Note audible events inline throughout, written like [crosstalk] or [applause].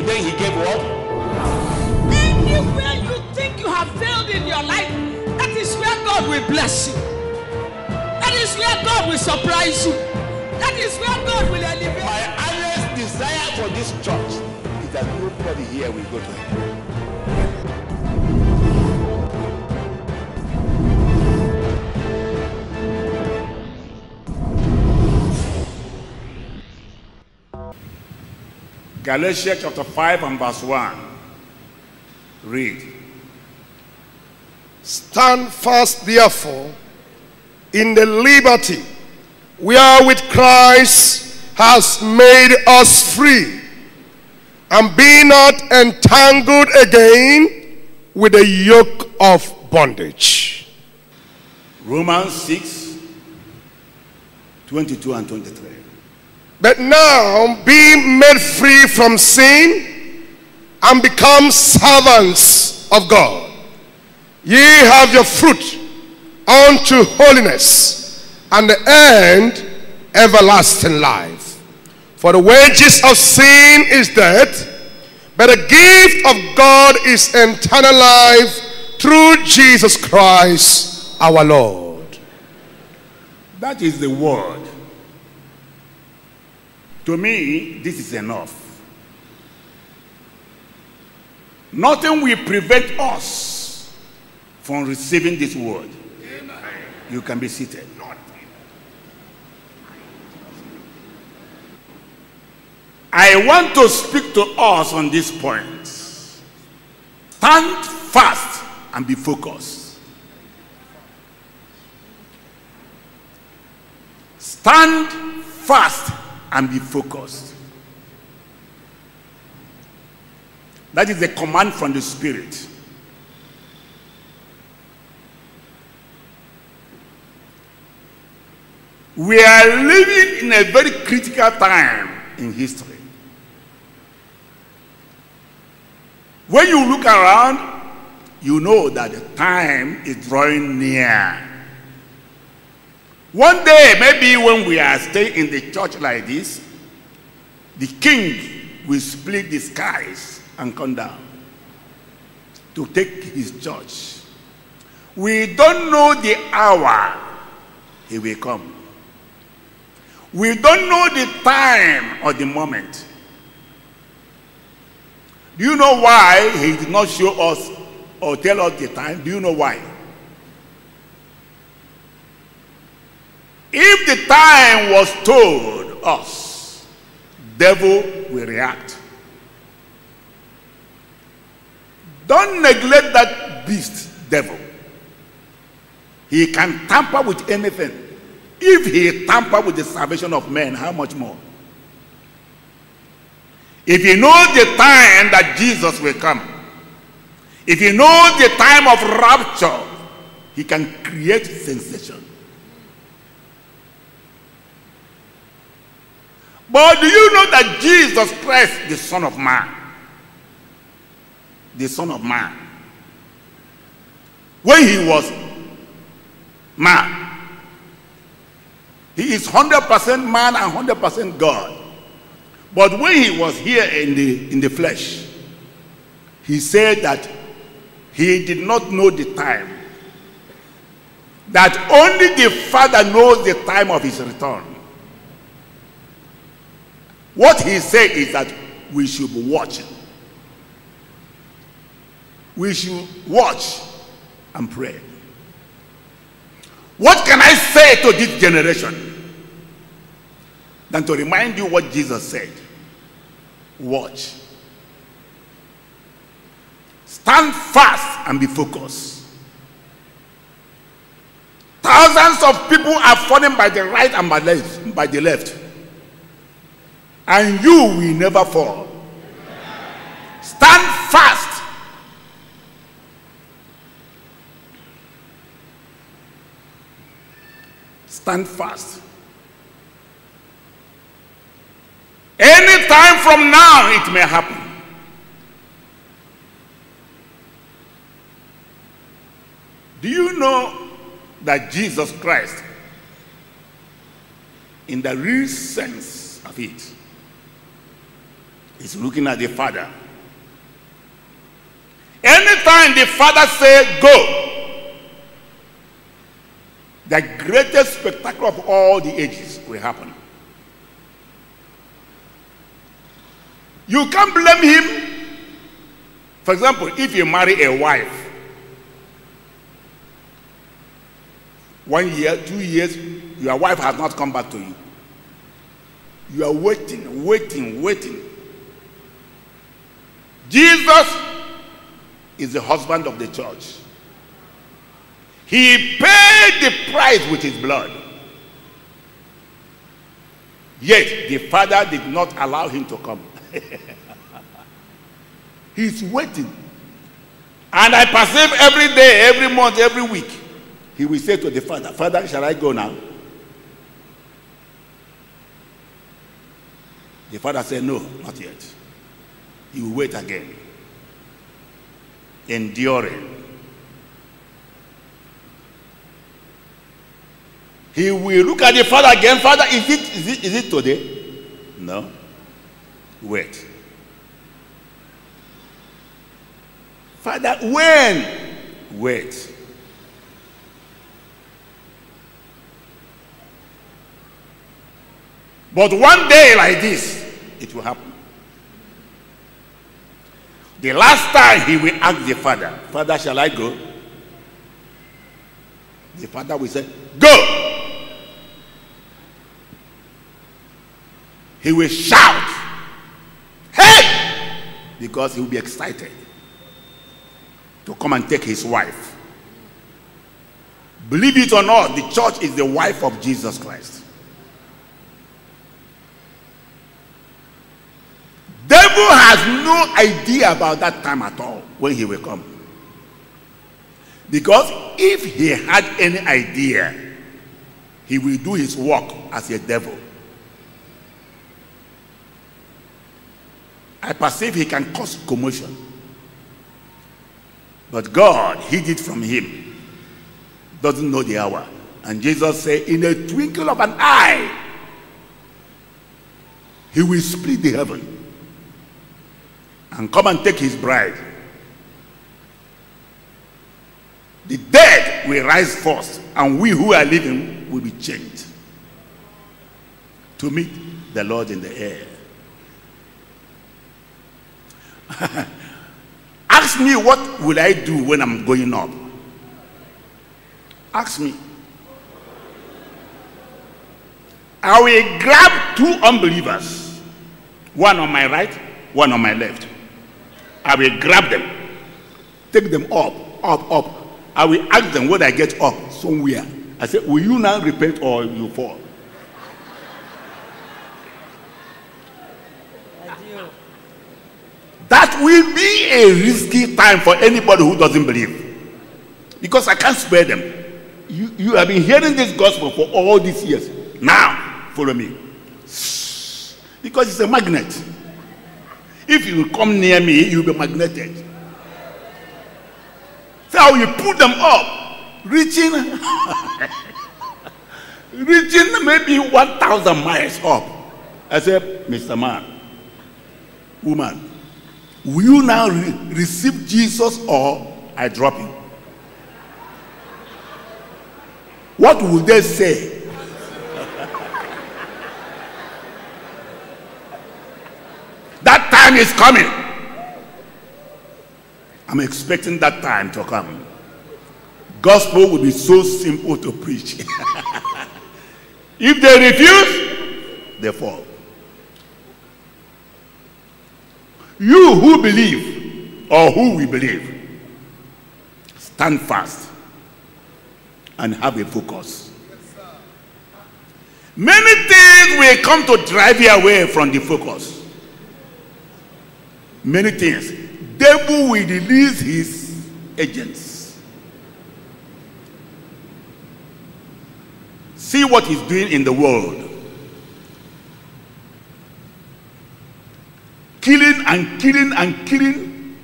him today, he gave what? Anywhere you think you have failed in your life, that is where God will bless you. That is where God will surprise you. That is where God will elevate. My earnest desire for this church is that nobody here will go to hell. Galatians chapter 5 and verse 1. Read. Stand fast, therefore, in the liberty wherewith Christ has made us free, and be not entangled again with the yoke of bondage. Romans 6 22 and 23. But now, being made free from sin and become servants of God, ye have your fruit unto holiness, and the end everlasting life. For the wages of sin is death, but the gift of God is eternal life through Jesus Christ our Lord. That is the word. To me, this is enough. Nothing will prevent us from receiving this word. You can be seated. I want to speak to us on this point. Stand fast and be focused. Stand fast and be focused. That is a command from the Spirit. We are living in a very critical time in history. When you look around, you know that the time is drawing near. One day, maybe when we are staying in the church like this, the king will split the skies and come down to take his church. We don't know the hour he will come. We don't know the time or the moment. Do you know why he did not show us or tell us the time? Do you know why? If the time was told us, devil will react. Don't neglect that beast, devil. He can tamper with anything. If he tamper with the salvation of men, how much more? If you know the time that Jesus will come, if you know the time of rapture, he can create sensation. But do you know that Jesus Christ, the Son of Man, the Son of Man, when he was man, he is 100% man and 100% God. But when he was here in the, in the flesh, he said that he did not know the time. That only the Father knows the time of his return. What he said is that we should be watching. We should watch and pray. What can I say to this generation? Than to remind you what Jesus said. Watch. Stand fast and be focused. Thousands of people are falling by the right and by, left, by the left. And you will never fall. Stand fast. Stand fast. Any time from now, it may happen. Do you know that Jesus Christ, in the real sense of it. He's looking at the father. Anytime the father say go, the greatest spectacle of all the ages will happen. You can't blame him. For example, if you marry a wife, one year, two years, your wife has not come back to you. You are waiting, waiting, waiting. Jesus is the husband of the church. He paid the price with his blood. Yet the father did not allow him to come. [laughs] He's waiting. And I perceive every day, every month, every week, he will say to the father, Father, shall I go now? The father said, No, not yet. Will wait again. Enduring. He will look at the father again. Father, is it, is it, is it today? No. Wait. Father, when? Wait. But one day like this, it will happen. The last time he will ask the father, Father, shall I go? The father will say, Go! He will shout, Hey! Because he will be excited to come and take his wife. Believe it or not, the church is the wife of Jesus Christ. Devil has no idea about that time at all when he will come. Because if he had any idea, he will do his work as a devil. I perceive he can cause commotion. But God hid it from him. Doesn't know the hour. And Jesus said, in a twinkle of an eye, he will split the heaven and come and take his bride. The dead will rise first, and we who are living will be changed to meet the Lord in the air. [laughs] Ask me what will I do when I'm going up. Ask me. I will grab two unbelievers, one on my right, one on my left. I will grab them, take them up, up, up. I will ask them when I get up somewhere. I say, Will you now repent or you fall? That will be a risky time for anybody who doesn't believe. Because I can't spare them. You, you have been hearing this gospel for all these years. Now, follow me. Because it's a magnet. If you come near me, you'll be magneted. So you put them up, reaching, [laughs] reaching maybe 1,000 miles up. I said, Mr. Man, woman, will you now re receive Jesus or I drop you? What will they say? That time is coming. I'm expecting that time to come. Gospel will be so simple to preach. [laughs] if they refuse, they fall. You who believe, or who we believe, stand fast and have a focus. Many things will come to drive you away from the focus. Many things. Devil will release his agents. See what he's doing in the world. Killing and killing and killing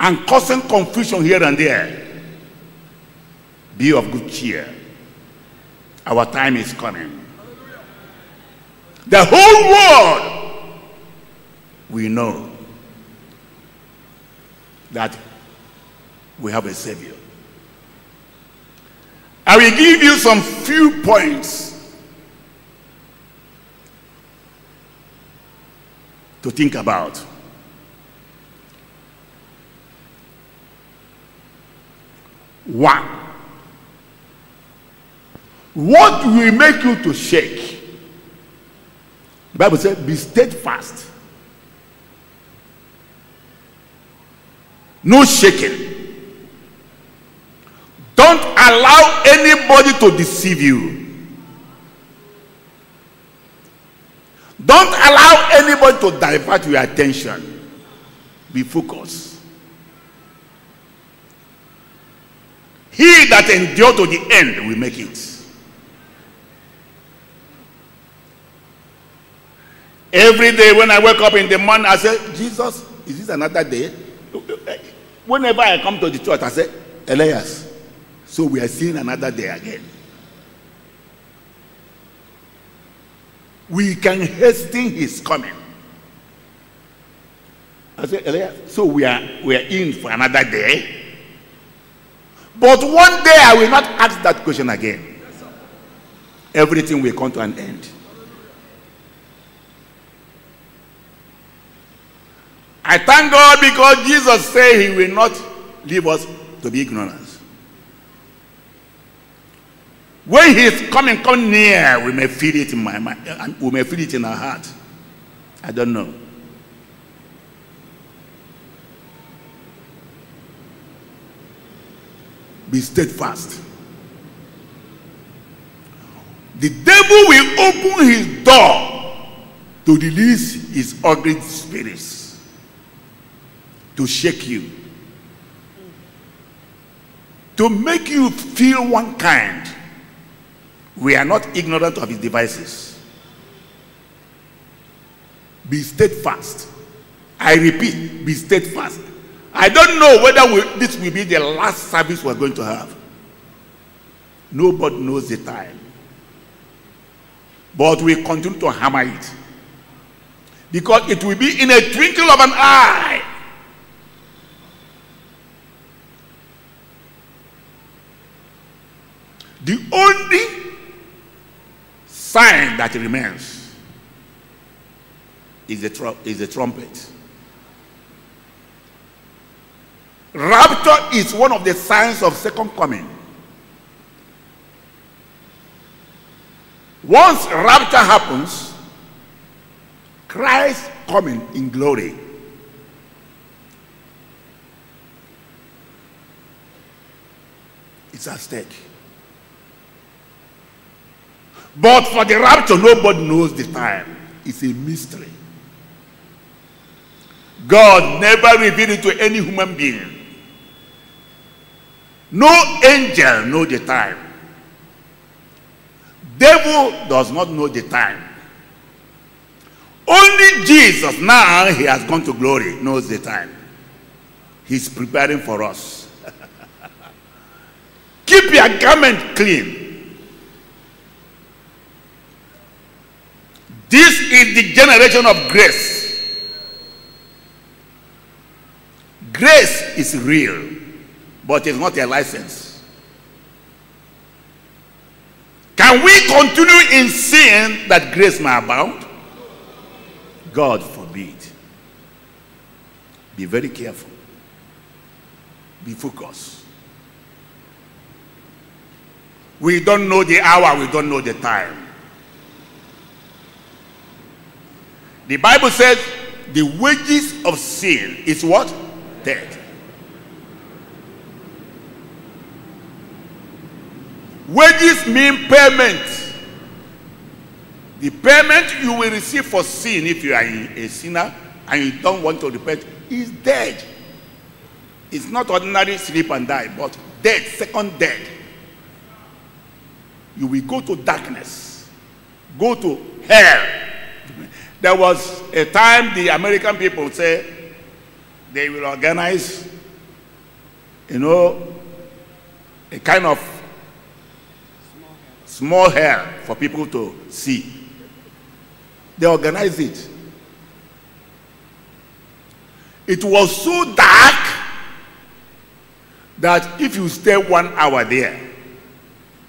and causing confusion here and there. Be of good cheer. Our time is coming. The whole world we know that we have a Savior. I will give you some few points to think about. One, what will make you to shake? The Bible says, be steadfast. No shaking. Don't allow anybody to deceive you. Don't allow anybody to divert your attention. Be focused. He that endure to the end will make it. Every day when I wake up in the morning, I say, Jesus, is this another day? Whenever I come to the church, I say, Elias, so we are seeing another day again. We can hasten his coming. I say, Elias, so we are we are in for another day. But one day I will not ask that question again. Everything will come to an end. I thank God because Jesus said he will not leave us to be ignorant. When he's coming, come near, we may feel it in my mind, we may feel it in our heart. I don't know. Be steadfast. The devil will open his door to release his ugly spirits to shake you, to make you feel one kind. We are not ignorant of his devices. Be steadfast. I repeat, be steadfast. I don't know whether we, this will be the last service we're going to have. Nobody knows the time. But we continue to hammer it. Because it will be in a twinkle of an eye. The only sign that remains is the, is the trumpet. Rapture is one of the signs of second coming. Once rapture happens, Christ coming in glory. It's at stake. But for the rapture, nobody knows the time. It's a mystery. God never revealed it to any human being. No angel know the time. Devil does not know the time. Only Jesus, now he has gone to glory, knows the time. He's preparing for us. [laughs] Keep your garment clean. This is the generation of grace. Grace is real, but it's not a license. Can we continue in sin that grace may abound? God forbid. Be very careful. Be focused. We don't know the hour, we don't know the time. The Bible says the wages of sin is what? Death. Wages mean payment. The payment you will receive for sin if you are a sinner and you don't want to repent is dead. It's not ordinary sleep and die, but death, second death. You will go to darkness, go to hell. There was a time the American people say they will organize, you know, a kind of small hell for people to see. They organized it. It was so dark that if you stay one hour there,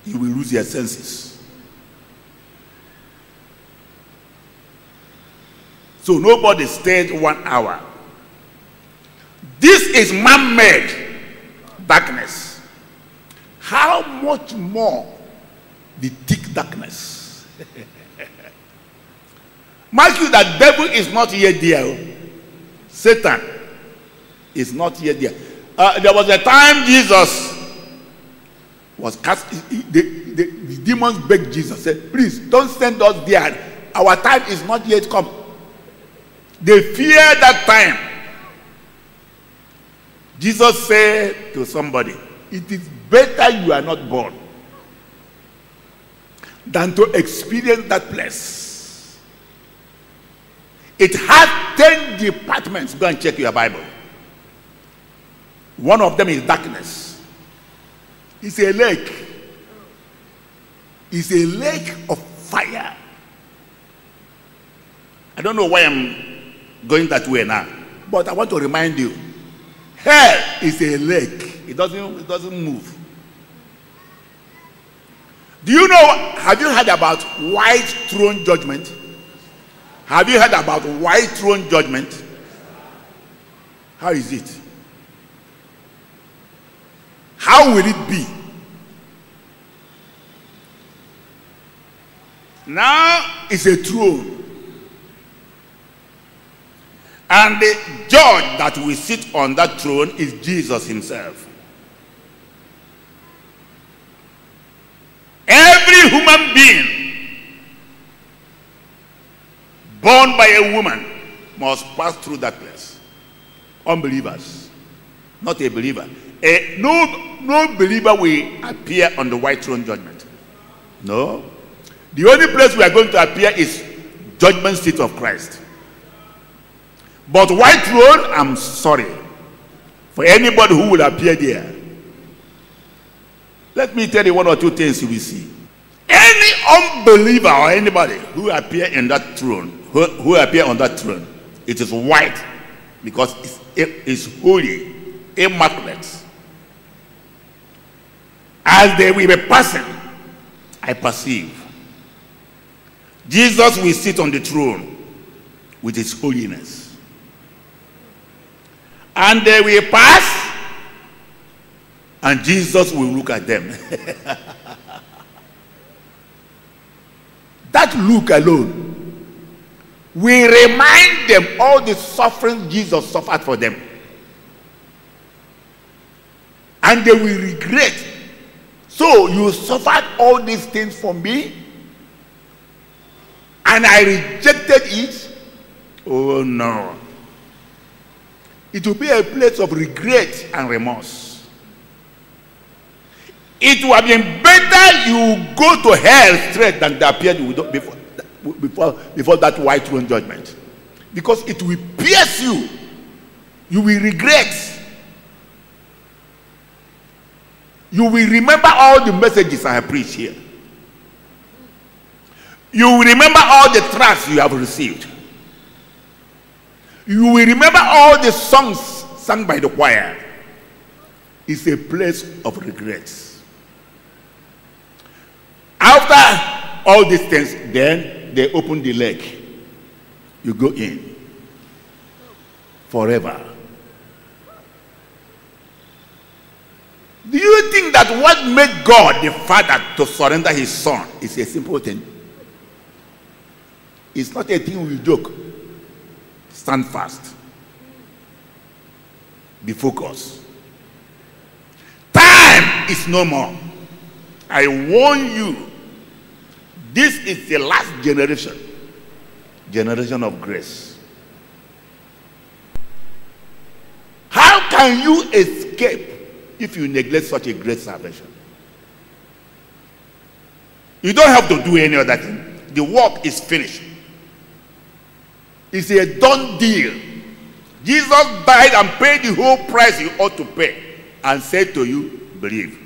you will lose your senses. So nobody stayed one hour. This is man made darkness. How much more the thick darkness? [laughs] Mark you that devil is not yet there. Satan is not yet there. Uh, there was a time Jesus was cast. The, the, the demons begged Jesus, said, "Please don't send us there. Our time is not yet come." They fear that time. Jesus said to somebody, "It is better you are not born than to experience that place." It has 10 departments. Go and check your Bible. One of them is darkness. It's a lake. It's a lake of fire. I don't know why I'm going that way now, but I want to remind you hell is a lake, it doesn't, it doesn't move. Do you know, have you heard about white throne judgment? Have you heard about white throne judgment? How is it? How will it be? Now it's a throne. And the judge that will sit on that throne is Jesus himself. Every human being born by a woman must pass through that place. Unbelievers, not a believer. A, no, no believer will appear on the white throne judgment. No. The only place we are going to appear is judgment seat of Christ. But white throne, I'm sorry for anybody who will appear there. Let me tell you one or two things you will see. Any unbeliever or anybody who appear in that throne, who, who appear on that throne, it is white because it's, it is holy, immaculate. As they will be passing, I perceive. Jesus will sit on the throne with his holiness. And they will pass, and Jesus will look at them. [laughs] that look alone will remind them all the suffering Jesus suffered for them. And they will regret. So you suffered all these things for me, and I rejected it. Oh no. It will be a place of regret and remorse. It would have been better you go to hell straight than to appear before, before, before that white throne judgment. Because it will pierce you. You will regret. You will remember all the messages I have preached here. You will remember all the tracts you have received. You will remember all the songs sung by the choir. It's a place of regrets. After all these things, then they open the lake. You go in forever. Do you think that what made God the Father to surrender his Son is a simple thing? It's not a thing we joke. Stand fast. Be focused. Time is no more. I warn you. This is the last generation. Generation of grace. How can you escape if you neglect such a great salvation? You don't have to do any other thing. The work is finished. It's a done deal. Jesus died and paid the whole price you ought to pay and said to you, believe.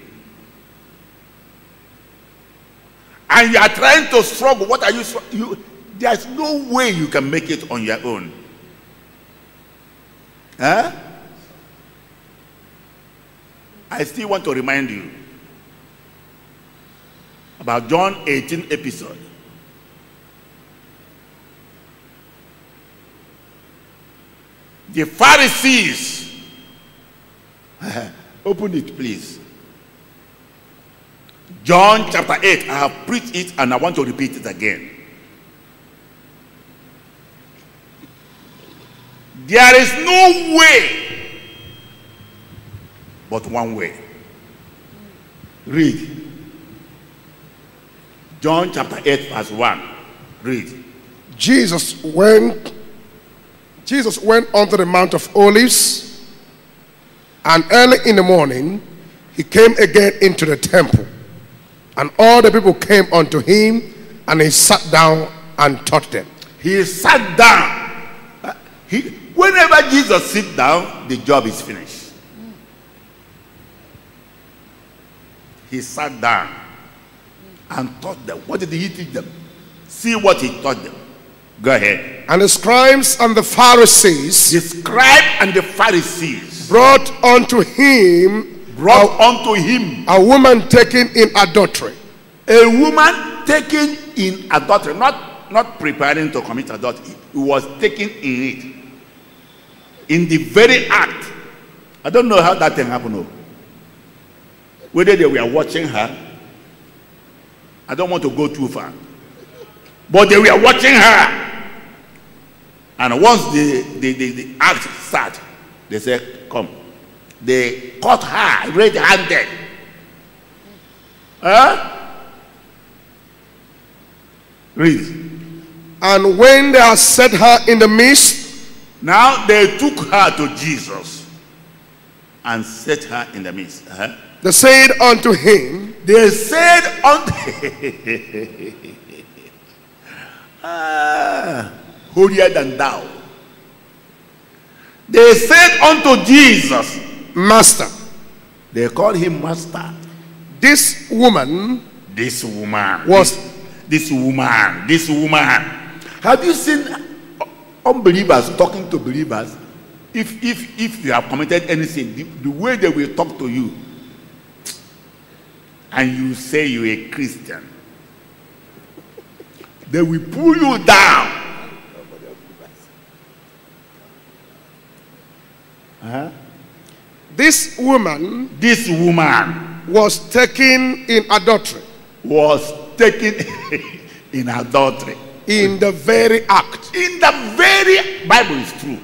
And you are trying to struggle. What are you, you There's no way you can make it on your own. Huh? I still want to remind you about John 18 episode. The Pharisees. [laughs] Open it, please. John chapter 8. I have preached it and I want to repeat it again. There is no way but one way. Read. John chapter 8, verse 1. Read. Jesus went Jesus went onto the Mount of Olives, and early in the morning he came again into the temple. And all the people came unto him, and he sat down and taught them. He sat down. He, whenever Jesus sit down, the job is finished. He sat down and taught them. What did he teach them? See what he taught them. Go ahead. And the scribes and the Pharisees The scribe and the Pharisees brought unto him brought unto him a woman taken in adultery. a woman taken in adultery, not, not preparing to commit adultery. He was taken in it. In the very act. I don't know how that thing happened. oh. Whether they were watching her. I don't want to go too far. But they were watching her. And once the, the, the, the act started, they said, Come. They caught her red handed. Huh? Read. And when they had set her in the midst, Now they took her to Jesus and set her in the midst. Uh-huh. they said unto him, They said unto [laughs] [laughs] ah, holier than thou. They said unto Jesus, Master, they called him master. this woman This woman Was- this, this woman, this woman. Have you seen unbelievers talking to believers? If if if you have committed anything, the, the way they will talk to you, and you say you're a Christian, they will pull you down. Uh-huh. This woman This woman was taken in adultery was taken [laughs] in adultery. in the very act. In the very Bible is true.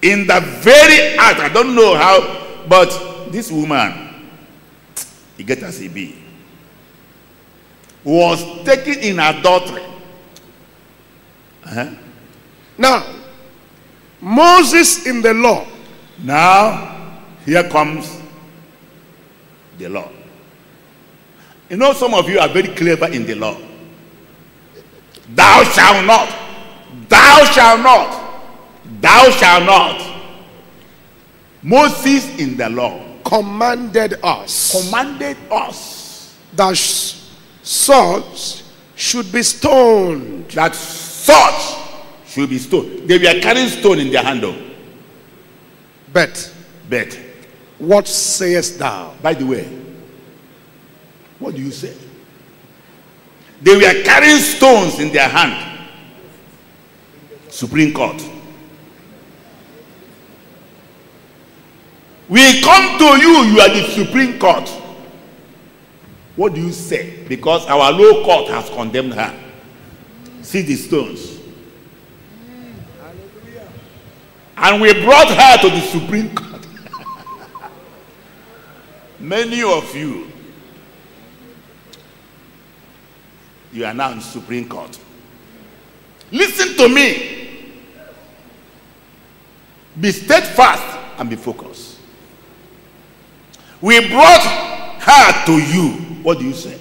In the very act, I don't know how, but this woman, [tsk] he get as he be, was taken in adultery. Uh-huh. Now, Moses in the law Now, here comes the law. You know, some of you are very clever in the law. Thou shalt not. Thou shalt not. Thou shalt not. Moses in the law commanded us commanded us that sons should be stoned. that such should be stoned. They were carrying stone in their hand. oh. But But, what sayest thou? by the way, what do you say? They were carrying stones in their hand. Supreme Court. We come to you, you are the Supreme Court. What do you say? Because our low court has condemned her. See the stones. And we brought her to the Supreme Court. Many of you, you are now in Supreme Court. Listen to me. Be steadfast and be focused. We brought her to you. What do you say?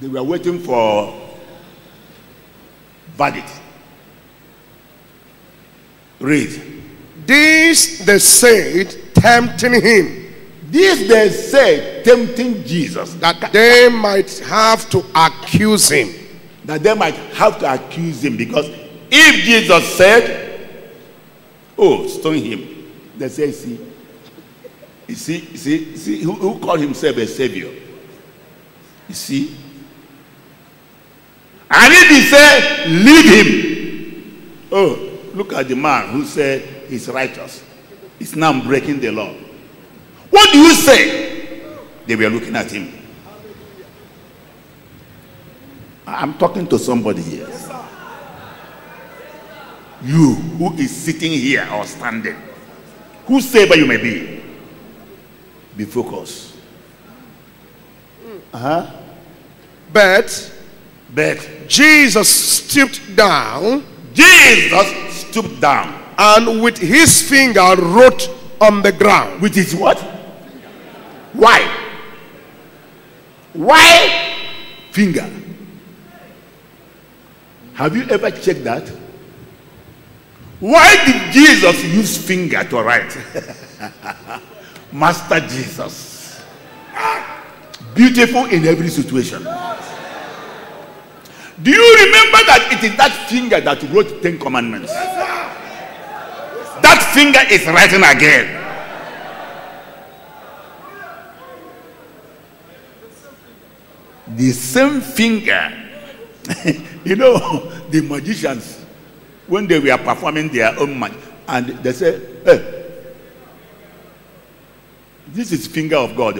They were waiting for verdict. Read. This they said, tempting him, This they say, tempting Jesus. that they might have to accuse him. that they might have to accuse him because if Jesus said, Oh, stone him, they say, See, you see, you see, you see who, who called himself a savior? You see? And if he said, Leave him, oh, look at the man who said he's righteous. He's now breaking the law. What do you say? They were looking at him. I'm talking to somebody here. You who is sitting here or standing, whosoever you may be, be focused. Uh-huh. But But Jesus stooped down Jesus stooped down and with his finger wrote on the ground. with his what? Why? Why finger? Have you ever checked that? Why did Jesus use finger to write? [laughs] Master Jesus. Beautiful in every situation. Do you remember that it is that finger that wrote Ten Commandments? That finger is writing again. The same finger. [laughs] you know, the magicians, when they were performing their own magic, and they say, hey, this is finger of God.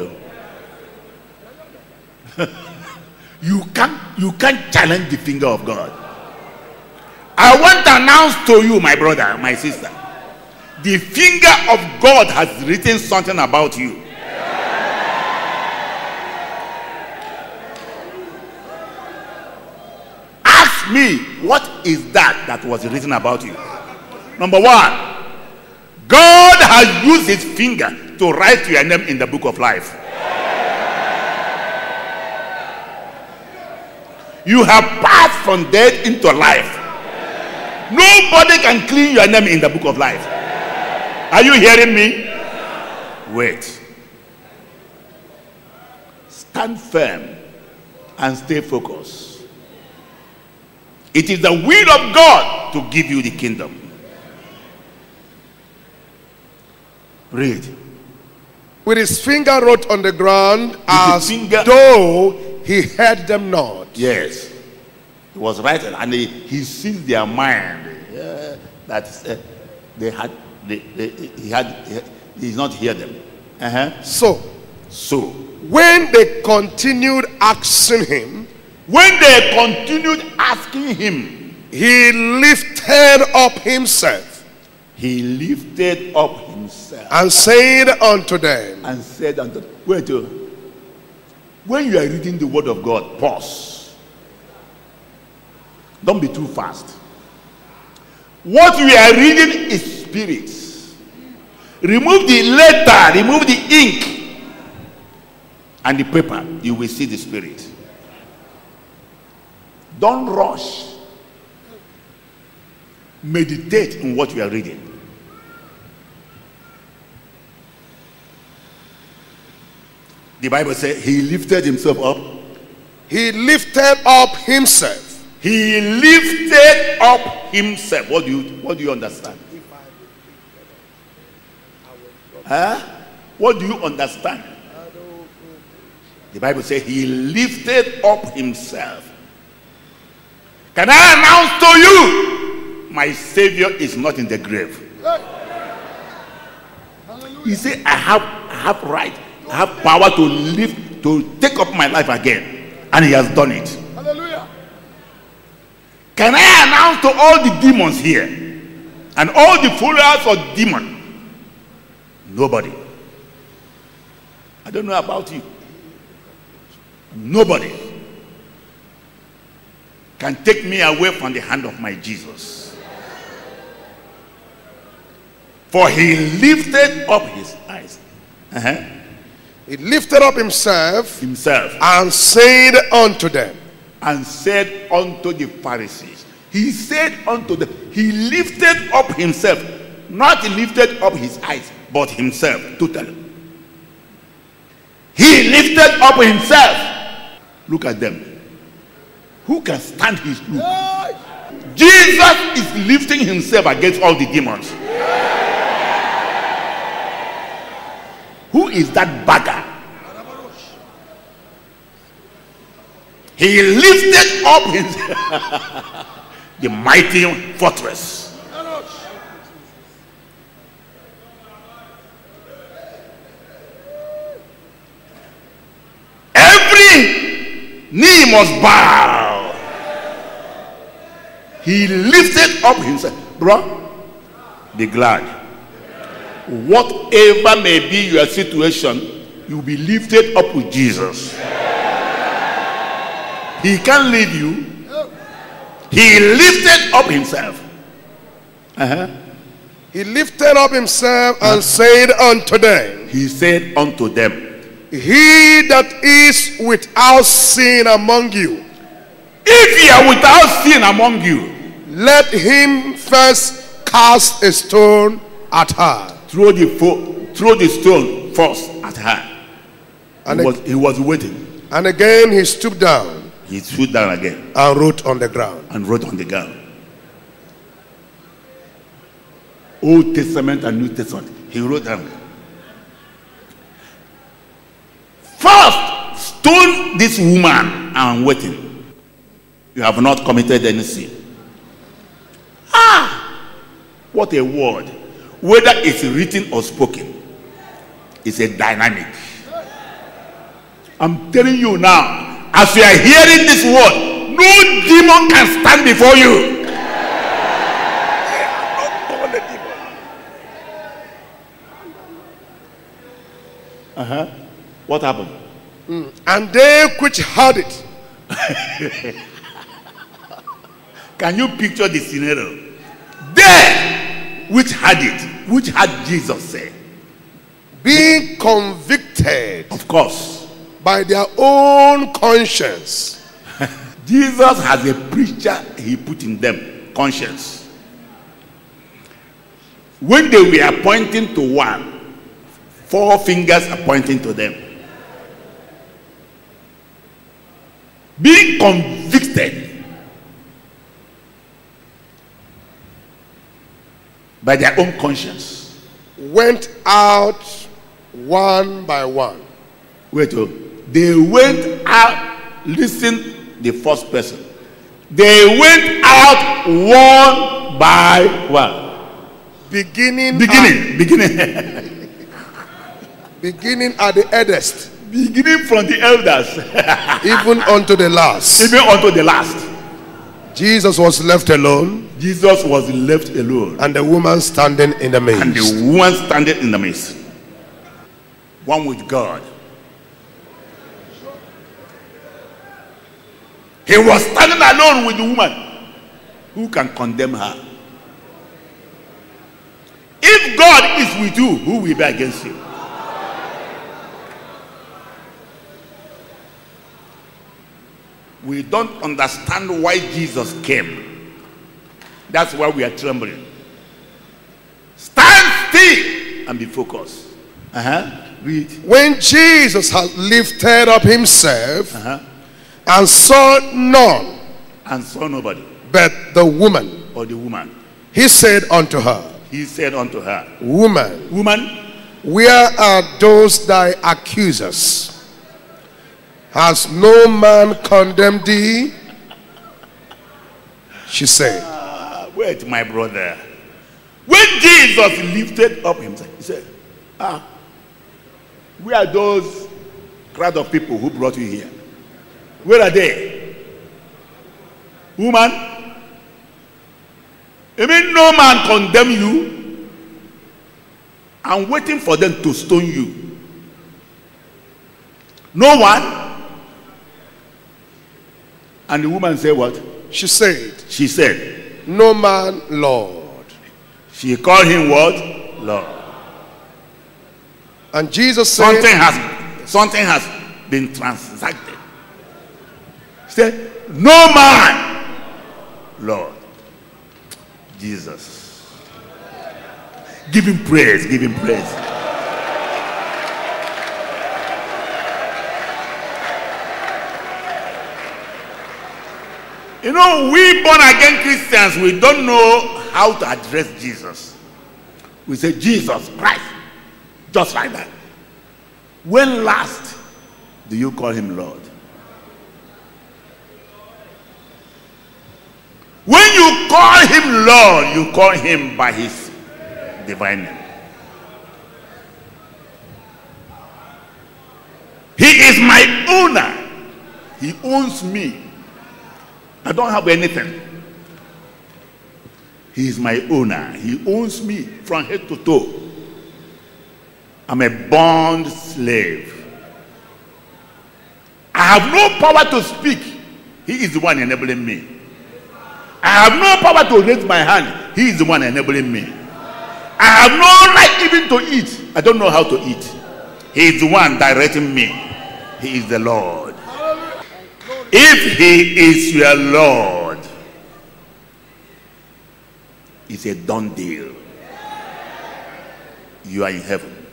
Oh. [laughs] oh." you can't you can't challenge the finger of God. I want to announce to you, my brother, my sister, the finger of God has written something about you. Ask me, what is that that was written about you? Number one, God has used his finger to write your name in the book of life. You have passed from death into life. Nobody can clean your name in the book of life. Are you hearing me? Wait. Stand firm and stay focused. It is the will of God to give you the kingdom. Read. With his finger wrote on the ground as finger- though he heard them not. Yes. He was right, and he, he sees their mind uh, that uh, they had, they, they, he had, he did not hear them. Uh-huh. So So, when they continued asking him, when they continued asking him, he lifted up himself he lifted up himself and said unto them, and said unto them, wait, oh, when you are reading the word of God, pause. Don't be too fast. What we are reading is spirits. Remove the letter, remove the ink and the paper, you will see the spirit. Don't rush. Meditate in what you are reading. The Bible says he lifted himself up. he lifted up himself He lifted up himself. What do you what do you understand? Huh? What do you understand? The Bible says he lifted up himself. Can I announce to you, my Savior is not in the grave. He said, I have, I have right, I have power to live, to take up my life again. And he has done it. Can I announce to all the demons here and all the followers of demon? Nobody. I don't know about you. Nobody can take me away from the hand of my Jesus. For he lifted up his eyes uh-huh, He lifted up himself himself and said unto them, and said unto the Pharisees, He said unto them, He lifted up himself, not lifted up his eyes, but himself totally. He lifted up himself. Look at them. Who can stand his look? Jesus is lifting himself against all the demons. Who is that beggar? He lifted up his [laughs] the mighty fortress. Every knee must bow. He lifted up himself. Bro, be glad. Whatever may be your situation, you'll be lifted up with Jesus. He can't leave you. He lifted up himself. Uh-huh. He lifted up himself and said unto them, He said unto them, He that is without sin among you, If ye are without sin among you, let him first cast a stone at her. throw the, fo- throw the stone first at her. And, He was, he was waiting. and again he stooped down He stood down again and wrote on the ground. and wrote on the ground. Old Testament and New Testament. He wrote down. First, stone this woman and waiting. You have not committed any sin. Ah, what a word. Whether it's written or spoken, it's a dynamic. I'm telling you now, as you are hearing this word, no demon can stand before you. Uh-huh. What happened? And they which heard it, [laughs] Can you picture the scenario? They which had it, which had Jesus say, being convicted of course, by their own conscience, [laughs] Jesus has a preacher he put in them, conscience. When they were pointing to one, four fingers are pointing to them. Being convicted by their own conscience. went out one by one. Wait, oh, they went out, listen, the first person. They went out one by one. Beginning, Beginning, beginning, At, [laughs] beginning at the eldest, beginning from the elders, [laughs] even unto the last. even unto the last. Jesus was left alone, Jesus was left alone, and the woman standing in the midst. and the one standing in the midst, one with God. He was standing alone with the woman. Who can condemn her? If God is with you, who will be against you? We don't understand why Jesus came. That's why we are trembling. Stand still and be focused. Uh-huh. Read. When Jesus had lifted up himself Uh-huh. And saw none And saw nobody but the woman, or the woman. he said unto her, He said unto her, Woman, Woman, where are those thy accusers? Has no man condemned thee? She said, uh, wait, my brother. When Jesus lifted up himself, he said, Ah, where are those crowd of people who brought you here? Where are they? Woman, I mean, no man condemn you. I'm waiting for them to stone you. No one. And the woman said, What? She said, She said, No man, Lord. She called him what? Lord. And Jesus said, Something has something has been transacted. Said, No man, Lord. Jesus. Give him praise, give him praise. You know, we born again Christians, we don't know how to address Jesus. We say, Jesus Christ, just like that. When last do you call him Lord? When you call him Lord, you call him by his divine name. He is my owner. He owns me. I don't have anything. He is my owner. He owns me from head to toe. I'm a bond slave. I have no power to speak. He is the one enabling me. I have no power to raise my hand. He is the one enabling me. I have no right even to eat. I don't know how to eat. He is the one directing me. He is the Lord. If he is your Lord, it's a done deal. You are in heaven.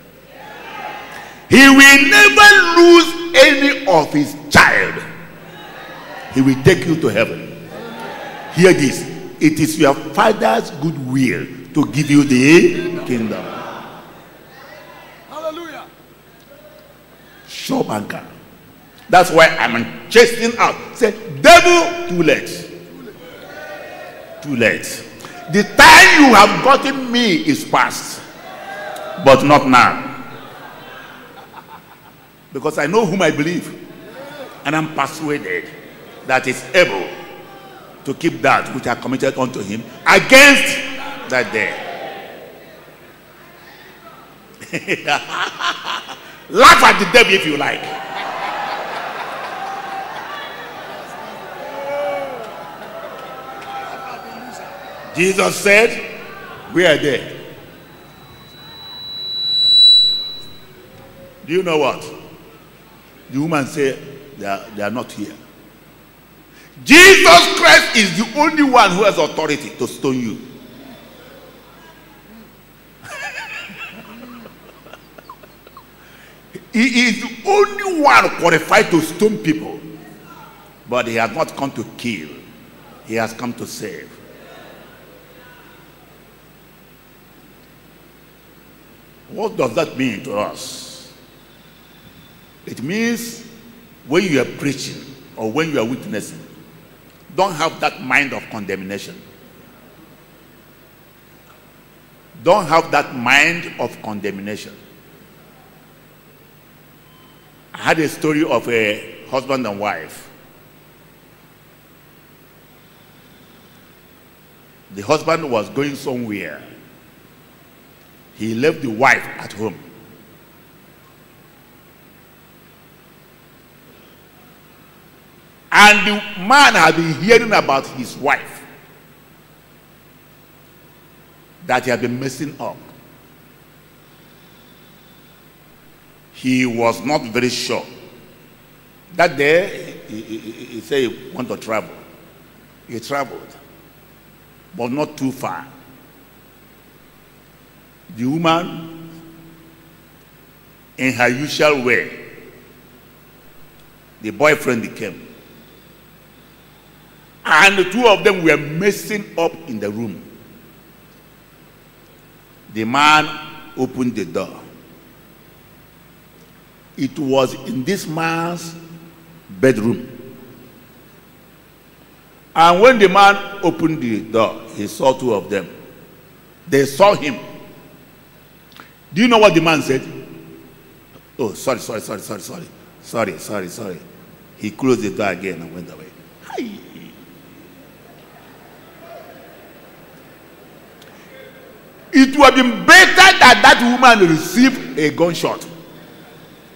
He will never lose any of his child. He will take you to heaven. Hear this. It is your father's good will to give you the kingdom. Hallelujah. Sure banker. That's why I'm chasing out. Say, devil, too late. Too late. The time you have gotten me is past. But not now. Because I know whom I believe. And I'm persuaded that is able to keep that which I committed unto him against that day. [laughs] Laugh at the devil if you like. Jesus said, We are there. Do you know what? The woman said, they are, they are not here. Jesus Christ is the only one who has authority to stone you. [laughs] he is the only one qualified to stone people. But he has not come to kill, he has come to save. What does that mean to us? It means when you are preaching or when you are witnessing, don't have that mind of condemnation. Don't have that mind of condemnation. I had a story of a husband and wife. The husband was going somewhere. He left the wife at home. And the man had been hearing about his wife that he had been messing up. He was not very sure. That day, he, he, he said he wanted to travel. He traveled, but not too far. The woman, in her usual way, the boyfriend came. And the two of them were messing up in the room. The man opened the door. It was in this man's bedroom. And when the man opened the door, he saw two of them. They saw him. Do you know what the man said? Oh, sorry, sorry, sorry, sorry, sorry. Sorry, sorry, sorry. He closed the door again and went away. Hi. It would have been better that that woman received a gunshot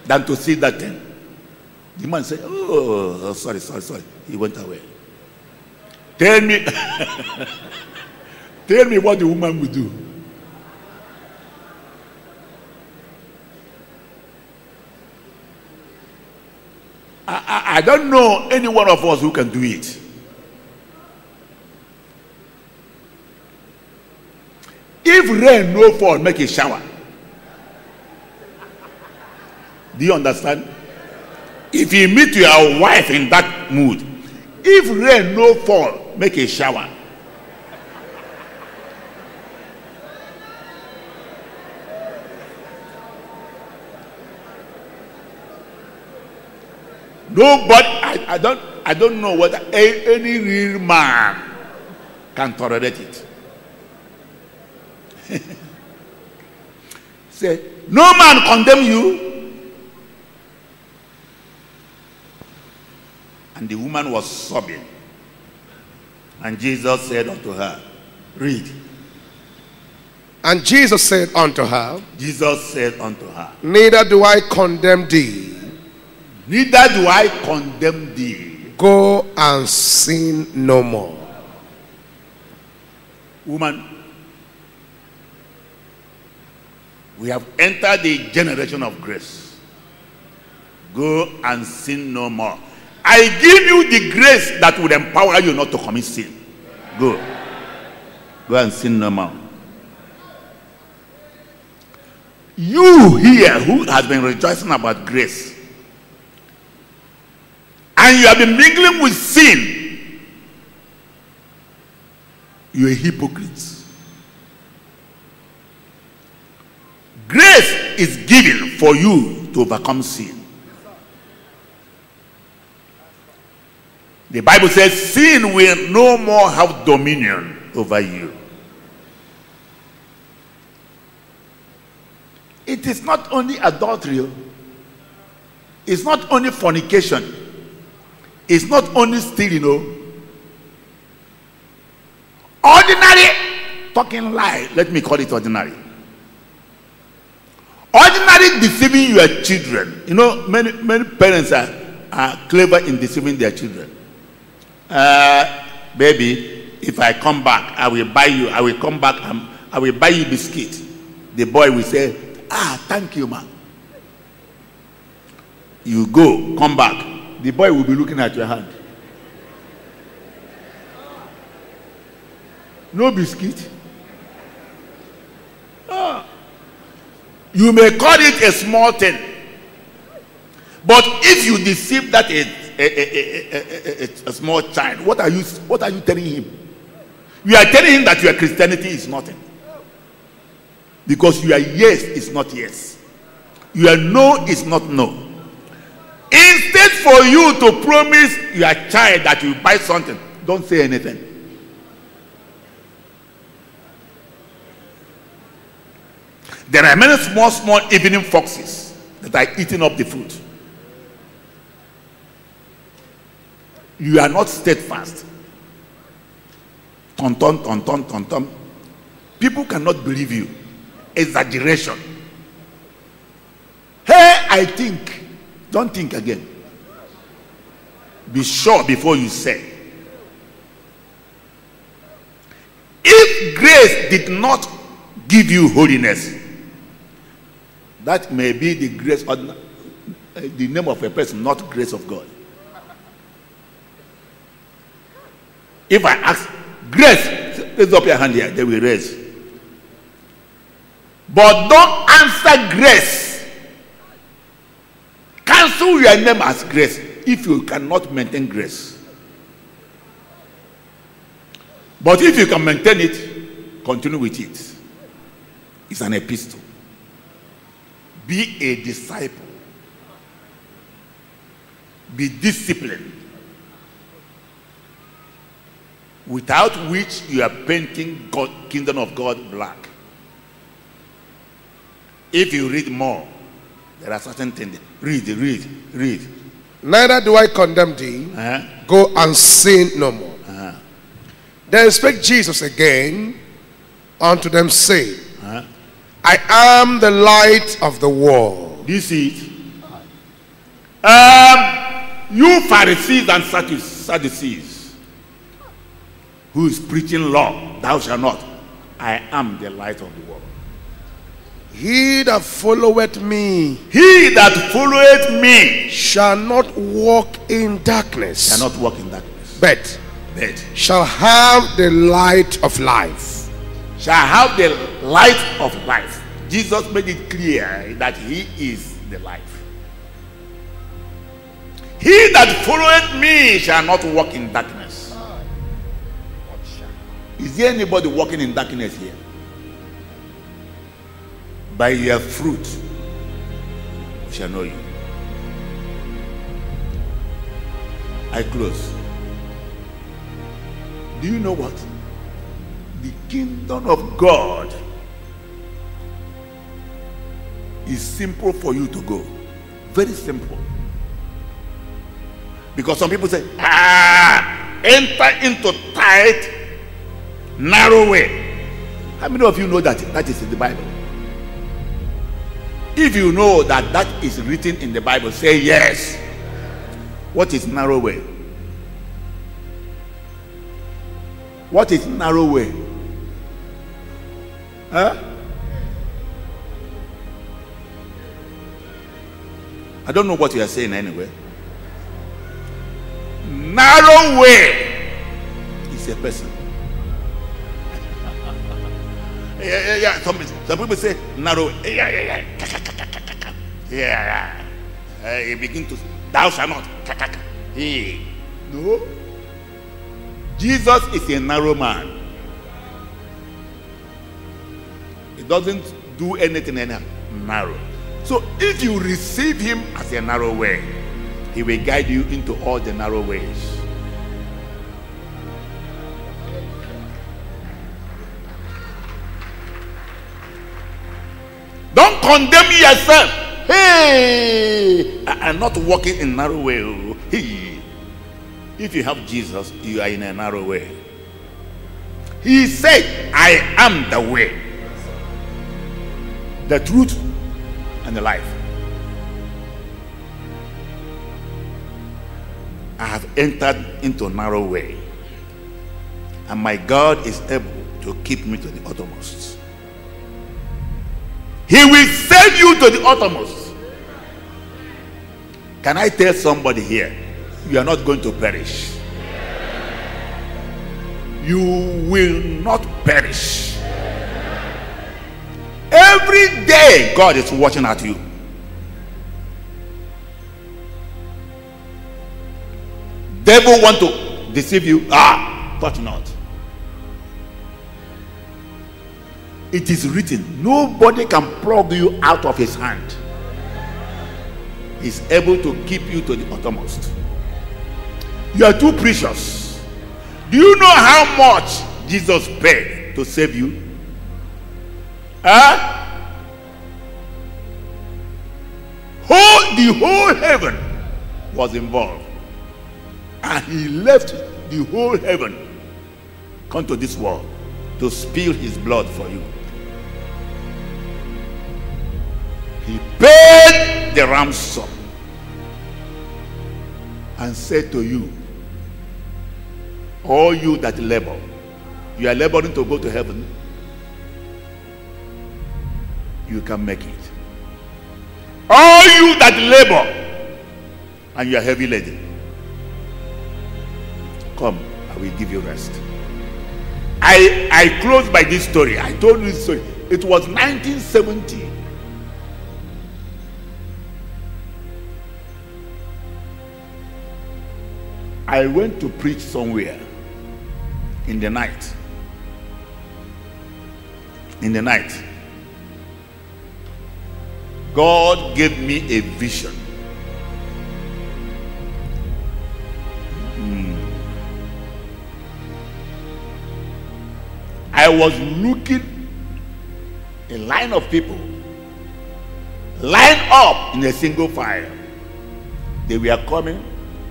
than to see that thing. The man said, Oh, sorry, sorry, sorry. He went away. Tell me, [laughs] tell me what the woman would do. I, I, I don't know any one of us who can do it. If rain no fall, make a shower. Do you understand? If you meet your wife in that mood, if rain no fall make a shower nobody I, I don't i don't know whether any real man can tolerate it [laughs] say no man condemn you and the woman was sobbing and jesus said unto her read And Jesus said unto her, jesus said unto her Neither do I condemn thee. neither do i condemn thee Go and sin no more. woman we have entered the generation of grace. Go and sin no more. I give you the grace that would empower you not to commit sin. Go. Go and sin no more. You here who has been rejoicing about grace and you have been mingling with sin you're a hypocrite Grace is given for you to overcome sin. The Bible says sin will no more have dominion over you. It is not only adultery, it's not only fornication, it's not only stealing, ordinary talking lie. Let me call it ordinary ordinary deceiving your children. You know many many parents are are clever in deceiving their children. Uh, baby if i come back i will buy you i will come back and i will buy you biscuit. The boy will say ah thank you ma. You go come back. The boy will be looking at your hand. No biscuit You may call it a small thing. But if you deceive that a, a, a, a, small child, what are you what are you telling him? You are telling him that your Christianity is nothing. Because your yes is not yes. Your no is not no. Instead for you to promise your child that you buy something, don't say anything. There are many small, small evening foxes that are eating up the food. You are not steadfast. Ton ton ton ton ton ton. People cannot believe you. Exaggeration. Hey, I think. Don't think again. Be sure before you say. If grace did not give you holiness, that may be the grace or the name of a person, not grace of God. If I ask grace, raise up your hand here, they will raise. But don't answer grace. Cancel your name as grace if you cannot maintain grace. But if you can maintain it, continue with it. It's an epistle. Be a disciple. Be disciplined. Without which you are painting God, kingdom of God black. If you read more, there are certain things. Read, read, read. Neither do I condemn thee. Uh-huh. Go and sin no more. Uh-huh. Then spake Jesus again unto them, saying. I am the light of the world. This is? Um, you Pharisees and Sadducees, who is preaching law, thou shalt not. I am the light of the world. He that followeth me He that followeth me shall not walk in darkness, shall not walk in darkness, but but shall have the light of life. Shall have the light of life. Jesus made it clear that he is the life. He that followeth me shall not walk in darkness. Is there anybody walking in darkness here? By your fruit we shall know you. I close. Do you know what? Kingdom of God is simple for you to go. Very simple. Because some people say, ah, enter into tight, narrow way. How many of you know that that is in the Bible? If you know that that is written in the Bible, say yes. What is narrow way? What is narrow way? I don't know what you are saying anyway. Narrow way is a person. [laughs] yeah, yeah, yeah. Some, some people say narrow. Yeah, yeah, yeah. Yeah, yeah. Uh, you begin to, thou shalt not. Hey. No. Jesus is a narrow man. He doesn't do anything anyhow. Narrow. So if you receive him as a narrow way, he will guide you into all the narrow ways. Don't condemn yourself. Hey, I- I'm not walking in narrow way. oh. Hey. If you have Jesus, you are in a narrow way. He said, I am the way, the truth, and the life. I have entered into a narrow way, and my God is able to keep me to the uttermost. He will save you to the uttermost. Can I tell somebody here? You are not going to perish. You will not perish. Every day, God is watching at you. Devil want to deceive you. Ah, but not. It is written, nobody can plug you out of his hand. He's able to keep you to the uttermost. You are too precious. Do you know how much Jesus paid to save you? Huh? Whole, the whole heaven was involved. And he left the whole heaven come to this world to spill his blood for you. He paid the ransom and said to you, all you that labor, you are laboring to go to heaven, you can make it. All you that labor and you are heavy laden, come, I will give you rest. I, I close by this story. I told this story. It was 1970. I went to preach somewhere in the night. In the night. God gave me a vision. Hmm. I was looking a line of people line up in a single file. They were coming,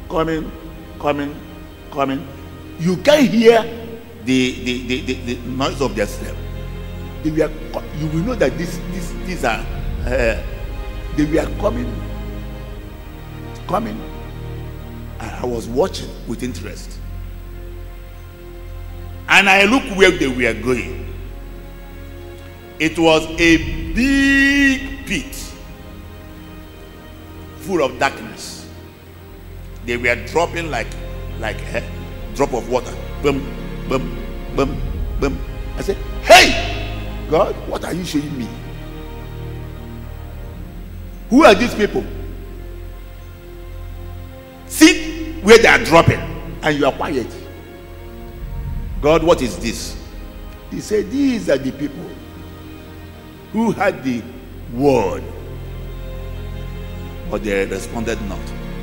coming, coming, coming. You can hear the the, the, the, the noise of their step. They were you will know that this this these are uh, they were coming, coming. And I was watching with interest. And I looked where they were going. It was a big pit full of darkness. They were dropping like like a drop of water. Boom, boom, boom, boom. I said, Hey, God, what are you showing me? Who are these people? where they are dropping and you are quiet. God, what is this? He said, These are the people who had the word, but they responded not.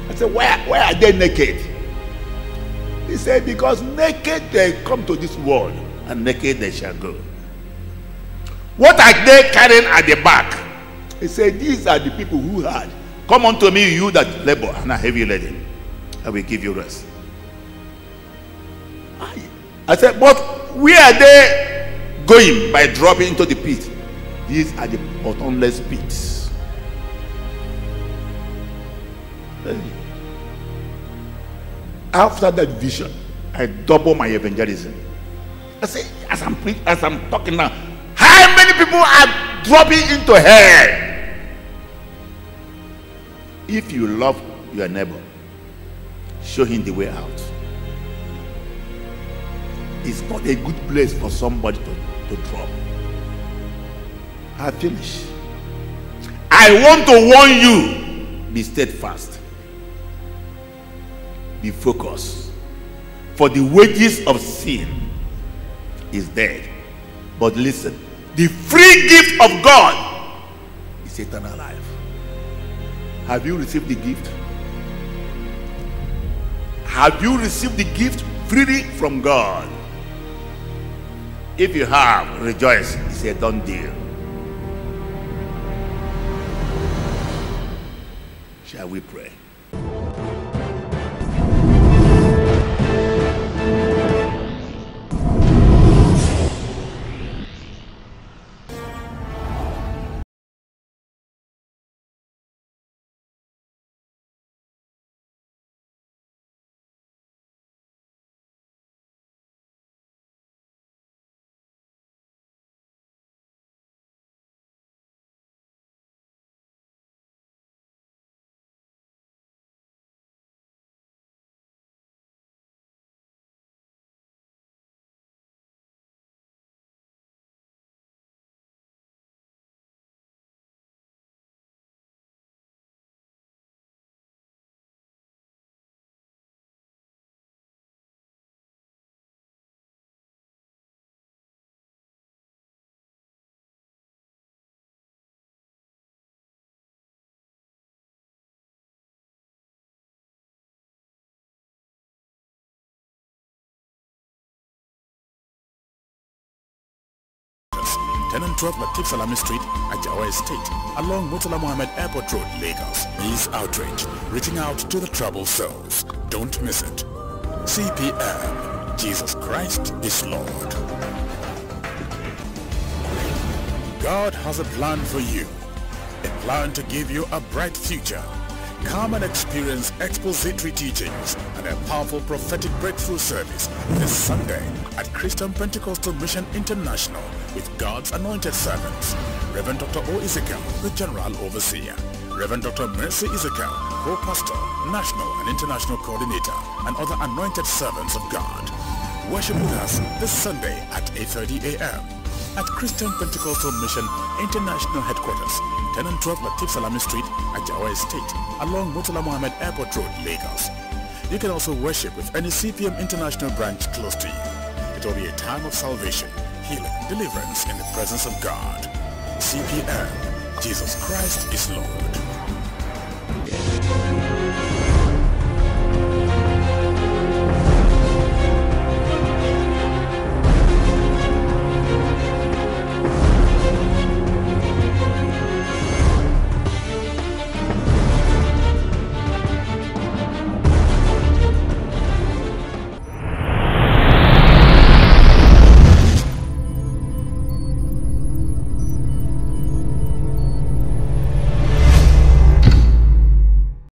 I said, Why, why are they naked? He said, Because naked they come to this world, and naked they shall go. What are they carrying at the back? He said, These are the people who had. Come unto me, you that labor and are heavy laden. I will give you rest. I said, But where are they going by dropping into the pit? These are the bottomless pits. After that vision, I double my evangelism. I say, as I'm as I'm talking now, how many people are dropping into hell? If you love your neighbor, show him the way out. It's not a good place for somebody to, to drop. I finish. I want to warn you be steadfast, be focused. For the wages of sin is dead. But listen, the free gift of God is eternal life. Have you received the gift? Have you received the gift freely from God? If you have, rejoice. It's a done deal. Shall we pray? Tenant 12 Latif Salami Street, at Ajao Estate, along Murtala Mohammed Airport Road, Lagos. Is outreach, reaching out to the troubled souls. Don't miss it. CPM, Jesus Christ is Lord. God has a plan for you, a plan to give you a bright future. Come and experience expository teachings and a powerful prophetic breakthrough service this Sunday at Christian Pentecostal Mission International with God's anointed servants. Reverend Dr. O. Ezekiel, the General Overseer. Reverend Dr. Mercy Ezekiel, Co-Pastor, National and International Coordinator, and other anointed servants of God. Worship with us this Sunday at 8.30 a.m. at Christian Pentecostal Mission International Headquarters, 10 and 12 Latif Salami Street, Ajao Estate, along Murtala Mohammed Airport Road, Lagos. You can also worship with any CPM International branch close to you. It will be a time of salvation, healing, deliverance in the presence of God. CPM, Jesus Christ is Lord.